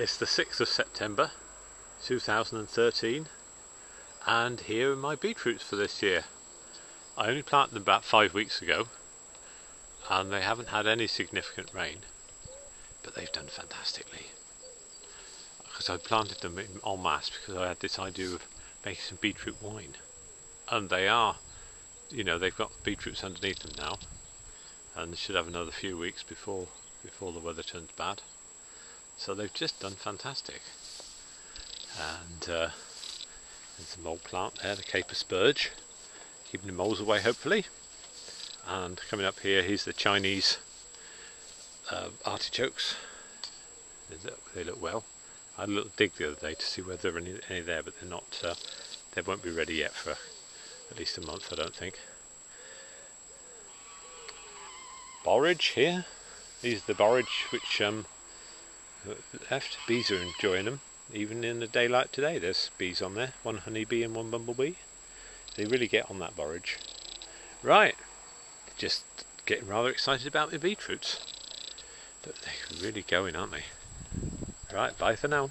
It's the 6th of September 2013 and here are my beetroots for this year. I only planted them about five weeks ago and they haven't had any significant rain but they've done fantastically because I planted them en masse because I had this idea of making some beetroot wine and they are you know they've got beetroots underneath them now and should have another few weeks before before the weather turns bad so they've just done fantastic. And uh, there's the mole plant there, the caper spurge, keeping the moles away hopefully. And coming up here, here's the Chinese uh, artichokes. They look, they look, well. I had a little dig the other day to see whether there are any, any there, but they're not. Uh, they won't be ready yet for at least a month, I don't think. Borage here. These are the borage which um, left. Bees are enjoying them. Even in the daylight today, there's bees on there. One honeybee and one bumblebee. They really get on that borage. Right, just getting rather excited about the beetroots. But they're really going, aren't they? Right, bye for now.